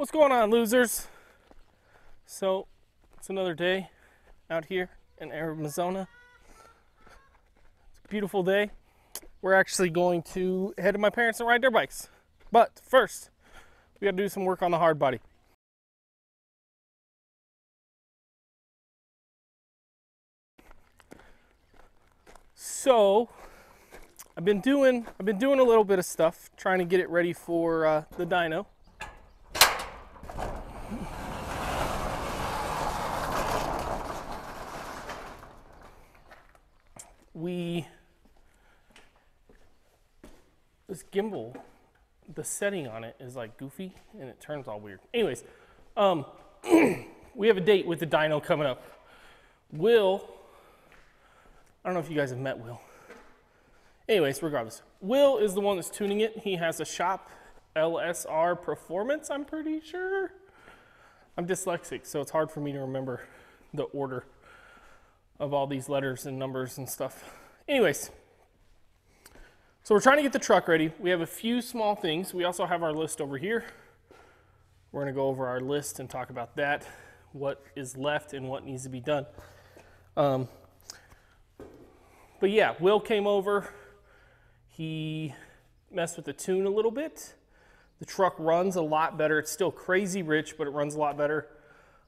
What's going on, losers? So, it's another day out here in Arizona. It's a beautiful day. We're actually going to head to my parents and ride their bikes. But first, we got to do some work on the hard body. So, I've been doing I've been doing a little bit of stuff trying to get it ready for uh, the dyno. We this gimbal, the setting on it is like goofy and it turns all weird. Anyways, um, we have a date with the dyno coming up. Will, I don't know if you guys have met Will. Anyways, regardless, Will is the one that's tuning it. He has a shop LSR Performance, I'm pretty sure. I'm dyslexic, so it's hard for me to remember the order of all these letters and numbers and stuff. Anyways, so we're trying to get the truck ready. We have a few small things. We also have our list over here. We're gonna go over our list and talk about that, what is left and what needs to be done. Um, but yeah, Will came over. He messed with the tune a little bit. The truck runs a lot better. It's still crazy rich, but it runs a lot better.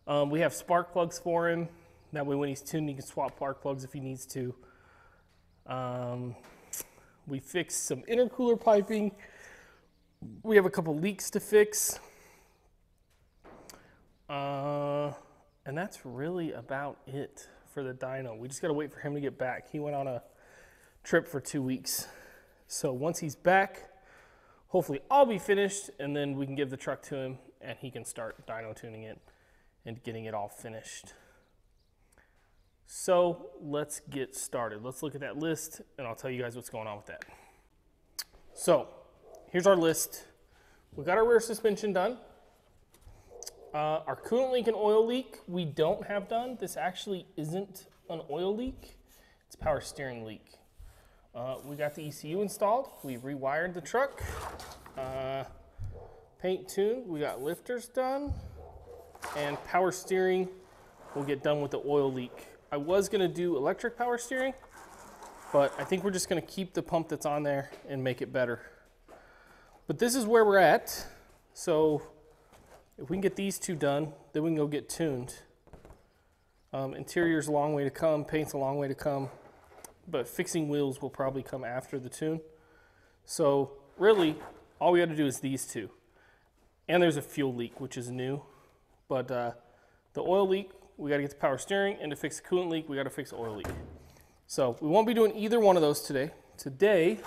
Um, we have spark plugs for him. That way when he's tuned, he can swap spark plugs if he needs to. Um, we fixed some intercooler piping. We have a couple leaks to fix. Uh, and that's really about it for the dyno. We just got to wait for him to get back. He went on a trip for two weeks. So once he's back, hopefully I'll be finished and then we can give the truck to him and he can start dyno tuning it and getting it all finished. So let's get started. Let's look at that list and I'll tell you guys what's going on with that. So here's our list. We got our rear suspension done. Uh, our coolant leak and oil leak we don't have done. This actually isn't an oil leak. It's power steering leak. Uh, we got the ECU installed. We rewired the truck. Uh, paint tune, we got lifters done. And power steering, we'll get done with the oil leak. I was gonna do electric power steering, but I think we're just gonna keep the pump that's on there and make it better. But this is where we're at. So if we can get these two done, then we can go get tuned. Um, interior's a long way to come, paint's a long way to come, but fixing wheels will probably come after the tune. So really, all we gotta do is these two. And there's a fuel leak, which is new, but uh, the oil leak, we got to get the power steering, and to fix the coolant leak, we got to fix the oil leak. So we won't be doing either one of those today. Today,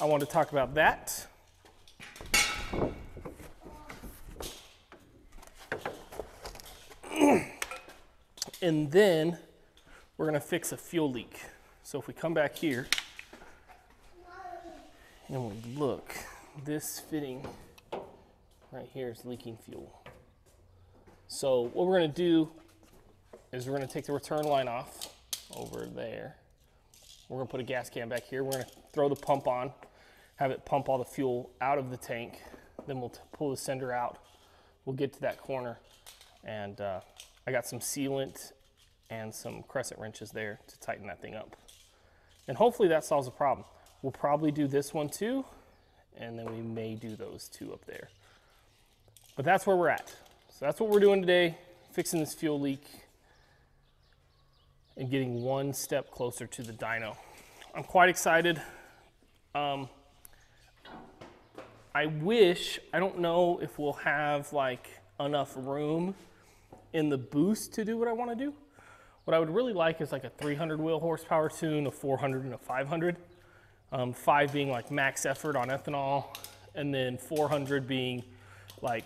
I want to talk about that. and then we're going to fix a fuel leak. So if we come back here and we look, this fitting right here is leaking fuel. So what we're gonna do is we're gonna take the return line off over there. We're gonna put a gas can back here. We're gonna throw the pump on, have it pump all the fuel out of the tank. Then we'll pull the sender out. We'll get to that corner and uh, I got some sealant and some crescent wrenches there to tighten that thing up. And hopefully that solves the problem. We'll probably do this one too, and then we may do those two up there. But that's where we're at. That's what we're doing today, fixing this fuel leak and getting one step closer to the dyno. I'm quite excited. Um, I wish, I don't know if we'll have like enough room in the boost to do what I want to do. What I would really like is like a 300 wheel horsepower tune, a 400 and a 500. Um, five being like max effort on ethanol, and then 400 being like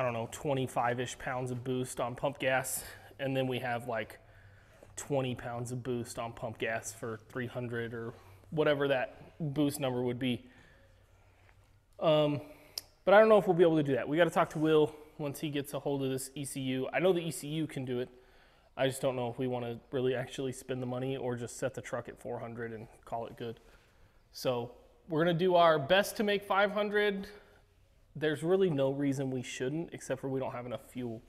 I don't know, 25-ish pounds of boost on pump gas. And then we have like 20 pounds of boost on pump gas for 300 or whatever that boost number would be. Um, but I don't know if we'll be able to do that. We got to talk to Will once he gets a hold of this ECU. I know the ECU can do it. I just don't know if we want to really actually spend the money or just set the truck at 400 and call it good. So we're going to do our best to make 500 there's really no reason we shouldn't, except for we don't have enough fuel.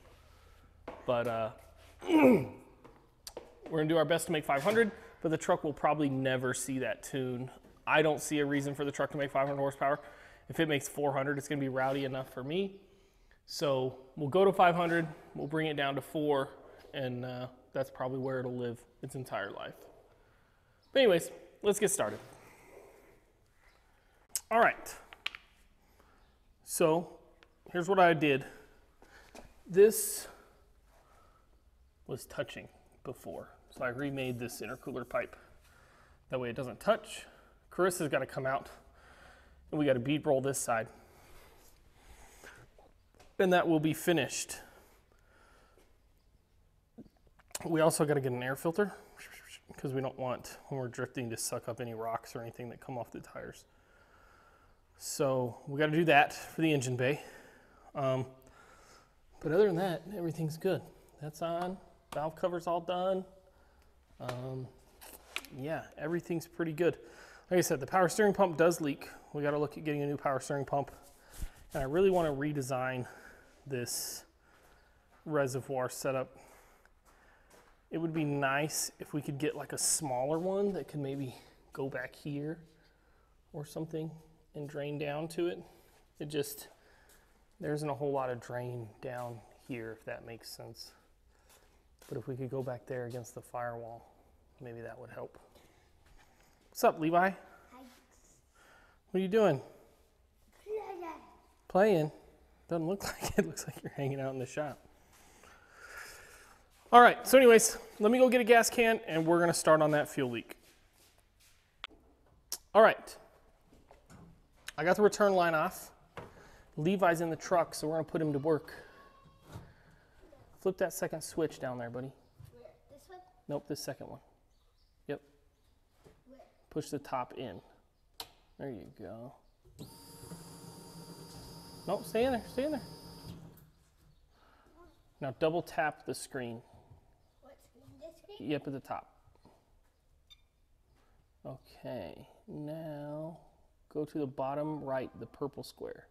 But uh, we're gonna do our best to make 500, but the truck will probably never see that tune. I don't see a reason for the truck to make 500 horsepower. If it makes 400, it's gonna be rowdy enough for me. So we'll go to 500, we'll bring it down to four, and uh, that's probably where it'll live its entire life. But anyways, let's get started. All right. So here's what I did. This was touching before. So I remade this intercooler pipe. That way it doesn't touch. Carissa's got to come out and we got to bead roll this side. And that will be finished. We also got to get an air filter because we don't want when we're drifting to suck up any rocks or anything that come off the tires. So we got to do that for the engine bay. Um, but other than that, everything's good. That's on. Valve cover's all done. Um, yeah, everything's pretty good. Like I said, the power steering pump does leak. We got to look at getting a new power steering pump. And I really want to redesign this reservoir setup. It would be nice if we could get like a smaller one that could maybe go back here or something and drain down to it. It just, there isn't a whole lot of drain down here, if that makes sense. But if we could go back there against the firewall, maybe that would help. What's up, Levi? Hi. What are you doing? Playing? Playing? Doesn't look like it. Looks like you're hanging out in the shop. All right, so anyways, let me go get a gas can and we're gonna start on that fuel leak. All right, I got the return line off. Levi's in the truck, so we're gonna put him to work. Flip that second switch down there, buddy. Where? This one? Nope, this second one. Yep. Where? Push the top in. There you go. Nope, stay in there, stay in there. Now double tap the screen. What screen? This screen? Yep, at the top. Okay, now go to the bottom right, the purple square.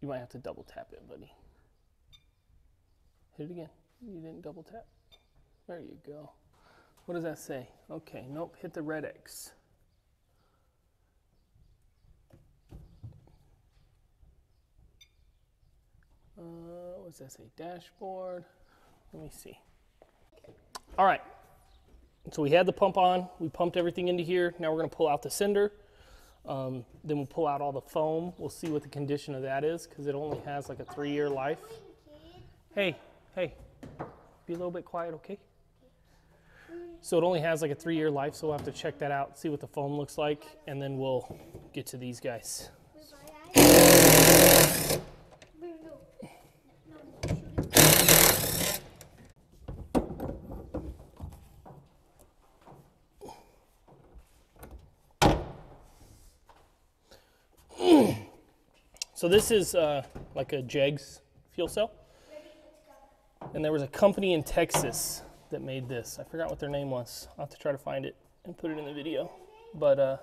You might have to double tap it, buddy. Hit it again. You didn't double tap. There you go. What does that say? Okay, nope, hit the red X. Uh, what does that say? Dashboard. Let me see. All right. So we had the pump on. We pumped everything into here. Now we're going to pull out the sender. Um, then we'll pull out all the foam. We'll see what the condition of that is because it only has like a three-year life. Hey, hey, be a little bit quiet, okay? So it only has like a three-year life, so we'll have to check that out, see what the foam looks like, and then we'll get to these guys. Wait, my eye. Wait, no. No, no, shoot it. So this is uh, like a JEGS fuel cell. And there was a company in Texas that made this. I forgot what their name was. I'll have to try to find it and put it in the video. But uh,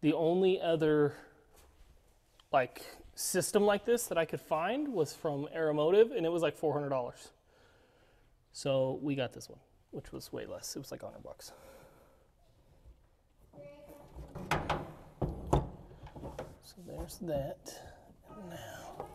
the only other like system like this that I could find was from Aeromotive, and it was like four hundred dollars. So we got this one, which was way less. It was like hundred bucks. So there's that. Now.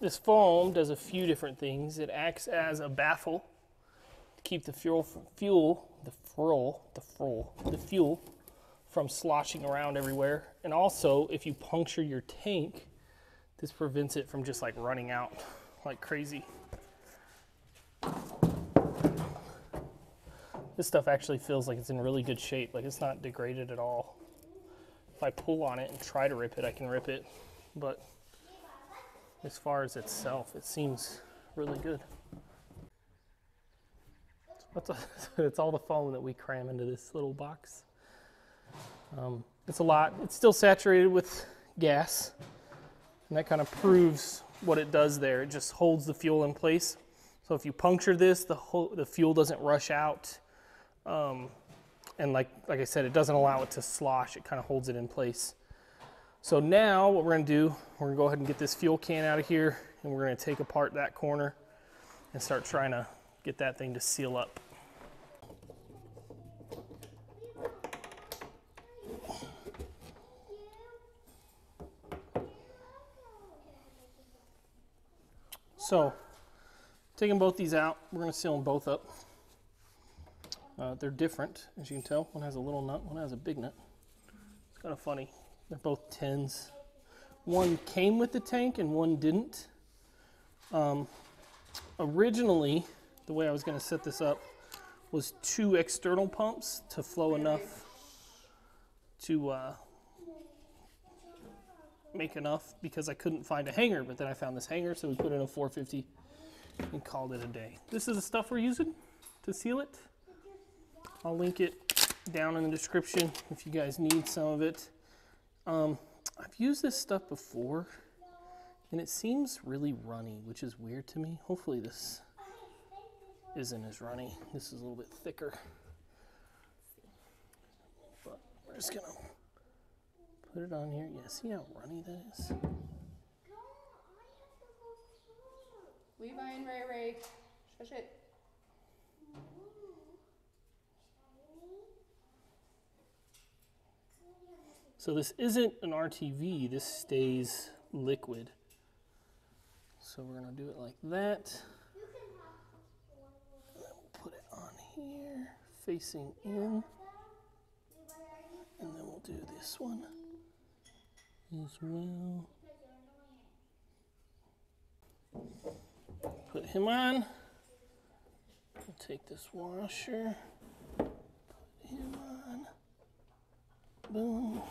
This foam does a few different things. It acts as a baffle to keep the fuel, fuel, the fuel, the fuel, the fuel from sloshing around everywhere. And also, if you puncture your tank, this prevents it from just like running out like crazy. This stuff actually feels like it's in really good shape. Like it's not degraded at all. If I pull on it and try to rip it, I can rip it. But as far as itself, it seems really good. That's, all the foam that we cram into this little box. Um, it's a lot. It's still saturated with gas, and that kind of proves what it does there. It just holds the fuel in place. So if you puncture this, the whole, the fuel doesn't rush out. Um, and like like I said, it doesn't allow it to slosh. It kind of holds it in place. So now what we're gonna do, we're gonna go ahead and get this fuel can out of here, and we're gonna take apart that corner and start trying to get that thing to seal up. So, taking both these out, we're going to seal them both up. Uh, they're different, as you can tell. One has a little nut, one has a big nut. It's kind of funny. They're both 10s. One came with the tank and one didn't. Um, originally, the way I was going to set this up was two external pumps to flow enough to uh, make enough because I couldn't find a hanger, but then I found this hanger, so we put in a 450 and called it a day. This is the stuff we're using to seal it. I'll link it down in the description if you guys need some of it. Um, I've used this stuff before, and it seems really runny, which is weird to me. Hopefully this isn't as runny. This is a little bit thicker. But we're just gonna put it on here. Yeah, see how runny that is? Levi and Ray Ray. Shush it. So this isn't an RTV, this stays liquid. So we're gonna do it like that. And then we'll put it on here, facing in. And then we'll do this one as well. Put him on. We'll take this washer, put him on. Boom.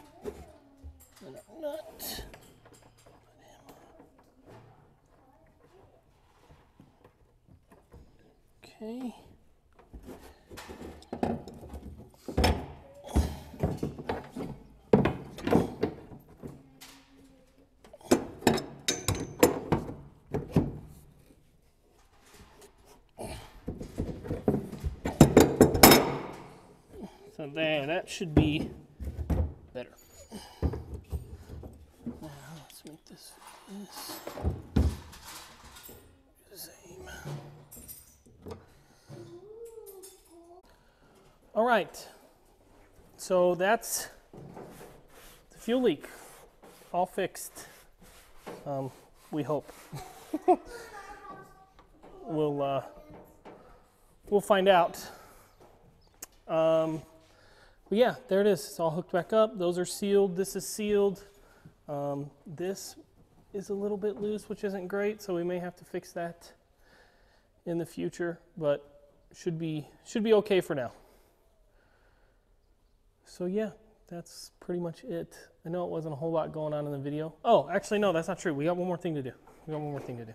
And a nut. Put him on. Okay. So there, that should be better. Now let's make this this same. All right. So that's the fuel leak, all fixed. Um, we hope. we'll uh, we'll find out. Um, but yeah, there it is. It's all hooked back up. Those are sealed. This is sealed. Um, this is a little bit loose, which isn't great, so we may have to fix that in the future, but should be should be okay for now. So yeah, that's pretty much it. I know it wasn't a whole lot going on in the video. Oh, actually no, that's not true. We got one more thing to do. We got one more thing to do.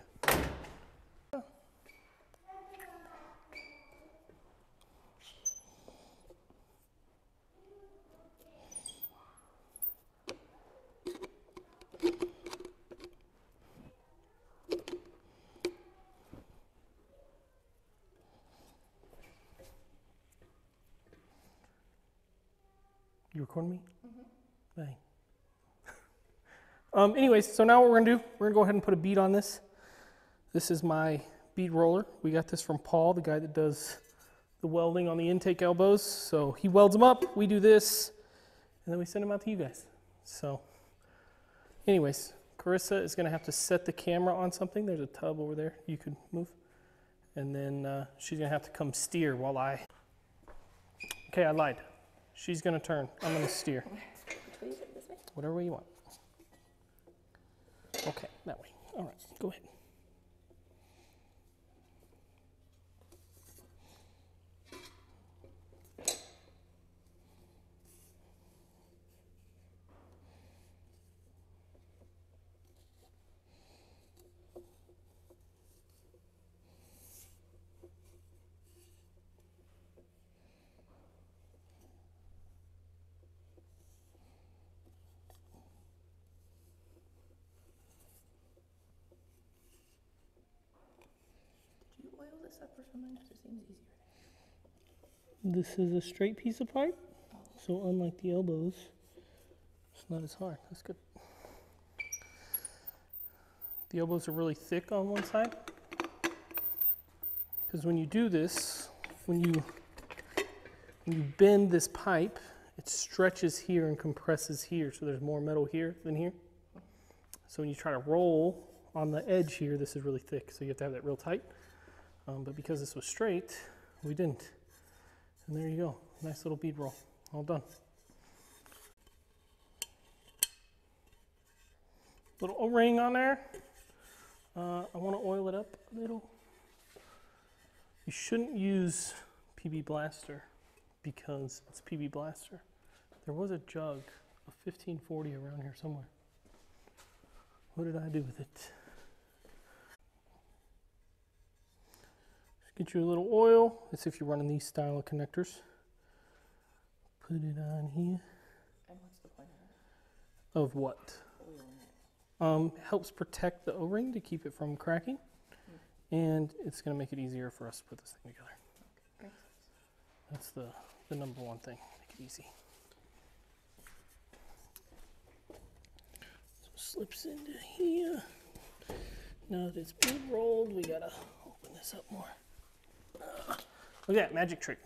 You recording me? Bang. um, anyways, so now what we're gonna do, we're gonna go ahead and put a bead on this. This is my bead roller. We got this from Paul, the guy that does the welding on the intake elbows. So he welds them up, we do this, and then we send them out to you guys. So, anyways, Carissa is gonna have to set the camera on something. There's a tub over there you could move. And then uh, she's gonna have to come steer while I. Okay, I lied. She's gonna turn. I'm gonna steer. Whatever way you want. Okay, that way. All right, go ahead. This up or something? 'Cause it seems easier. This is a straight piece of pipe, so unlike the elbows, it's not as hard. That's good. The elbows are really thick on one side. Because when you do this, when you when you bend this pipe, it stretches here and compresses here, so there's more metal here than here. So when you try to roll on the edge here, this is really thick, so you have to have that real tight. Um, but because this was straight, we didn't. And there you go. Nice little bead roll. All done. Little O-ring on there. Uh, I want to oil it up a little. You shouldn't use PB Blaster because it's PB Blaster. There was a jug of 1540 around here somewhere. What did I do with it? Get you a little oil. As if you're running these style of connectors. Put it on here. And what's the point of Of what? that? Oil in it. Um, helps protect the O-ring to keep it from cracking, and it's going to make it easier for us to put this thing together. Makes That's the the number one thing. Make it easy. So slips into here. Now that it's been rolled, we gotta open this up more. Look at that magic trick.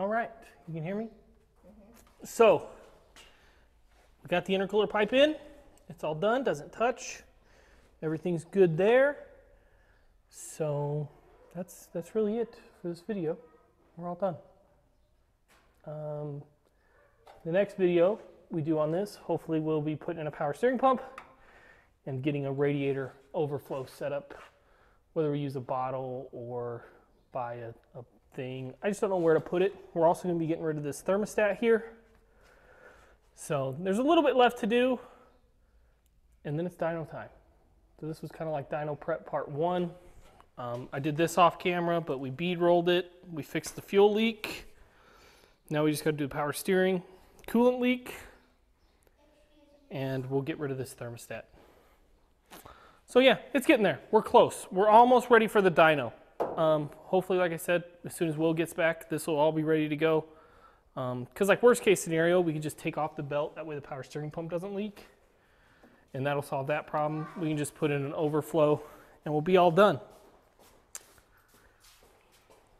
All right, you can hear me? So, we got the intercooler pipe in. It's all done, doesn't touch. Everything's good there. So, that's that's really it for this video. We're all done. Um, the next video we do on this, hopefully we'll be putting in a power steering pump and getting a radiator overflow setup, whether we use a bottle or buy a, a thing. I just don't know where to put it. We're also going to be getting rid of this thermostat here. So there's a little bit left to do, and then it's dyno time. So this was kind of like dyno prep part one. Um, I did this off camera, but we bead rolled it. We fixed the fuel leak. Now we just got to do the power steering, coolant leak, and we'll get rid of this thermostat. So yeah, it's getting there. We're close. We're almost ready for the dyno. Um, hopefully, like I said, as soon as Will gets back, this will all be ready to go. Because like worst case scenario, we can just take off the belt. That way the power steering pump doesn't leak. And that'll solve that problem. We can just put in an overflow and we'll be all done.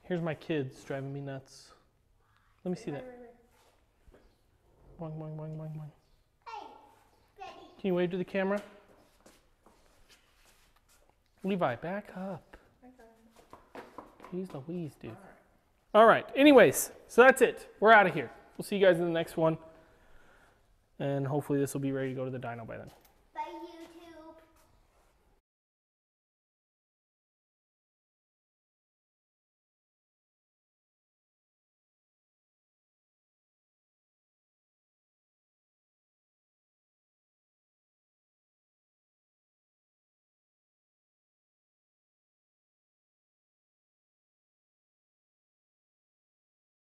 Here's my kids driving me nuts. Let me see that. Boing, boing, boing, boing, boing. Can you wave to the camera? Levi, back up. He's Louise, dude. All right. Anyways, so that's it. We're out of here. We'll see you guys in the next one. And hopefully this will be ready to go to the dyno by then.